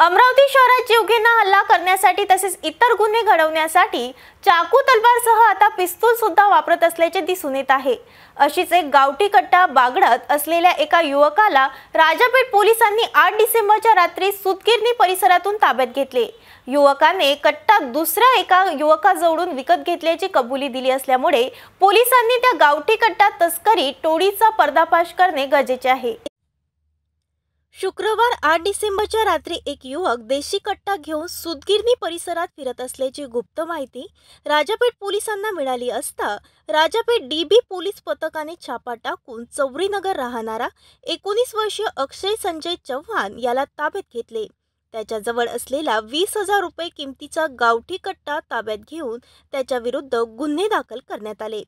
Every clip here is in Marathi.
अमरावती शहरात जीवघेणा हल्ला करण्यासाठी तसेच इतर गुन्हे घडवण्यासाठी चाकू तलवारसह आता पिस्तूल सुद्धा वापरत असल्याचे दिसून येत आहे. अशीच एक गावठी कट्टा बागडत असलेल्या एका युवकाला राजापेठ पोलिसांनी आठ डिसेंबरच्या रात्री सुतगिरणी परिसरातून ताब्यात घेतले. युवकाने कट्टा दुसऱ्या एका युवकाजवळून विकत घेतल्याची कबुली दिली असल्यामुळे पोलिसांनी त्या गावठी कट्टा तस्करी टोळीचा पर्दाफाश करणे गरजेचे आहे. शुक्रवार आठ डिसेंबरच्या रात्री एक युवक देशी कट्टा घेऊन सुदगिरणी परिसरात फिरत असल्याची गुप्त माहिती राजापेठ पोलिसांना मिळाली असता राजापेठ डी बी पोलीस पथकाने छापा टाकून चौरीनगर राहणारा एकोणीस वर्षीय अक्षय संजय चव्हाण याला ताब्यात घेतले. त्याच्याजवळ असलेला वीस हजार रुपये किमतीचा गावठी कट्टा ताब्यात घेऊन त्याच्याविरुद्ध गुन्हे दाखल करण्यात आले.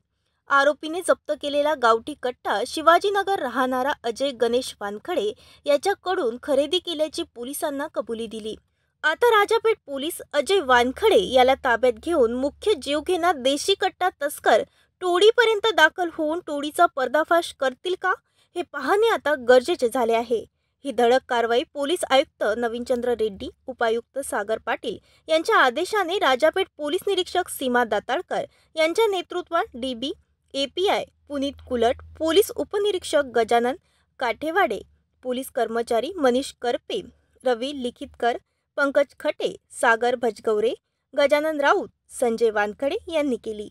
आरोपीने जप्त केलेला गावठी कट्टा शिवाजीनगर राहणारा अजय गणेश वानखडे याच्याकडून खरेदी केल्याची पोलिसांना कबुली दिली. आता राजापेठ पोलीस अजय वानखडे याला ताब्यात घेऊन मुख्य जीवघेणा देशी कट्टा तस्कर टोळीपर्यंत दाखल होऊन टोळीचा पर्दाफाश करतील का? हे पाहणे आता गरजेचे झाले आहे. ही धडक कारवाई पोलीस आयुक्त नवीनचंद्र रेड्डी उपायुक्त सागर पाटील यांच्या आदेशाने राजापेठ पोलीस निरीक्षक सीमा दाताळकर यांच्या नेतृत्वात DB API Puneet Kulat police उपनिरीक्षक गजानन काठेवाडे पोलीस कर्मचारी मनीष करपे रवी लिखितकर पंकज खटे सागर भजगवरे गजानन राऊत संजय वानखडे यांनी केली.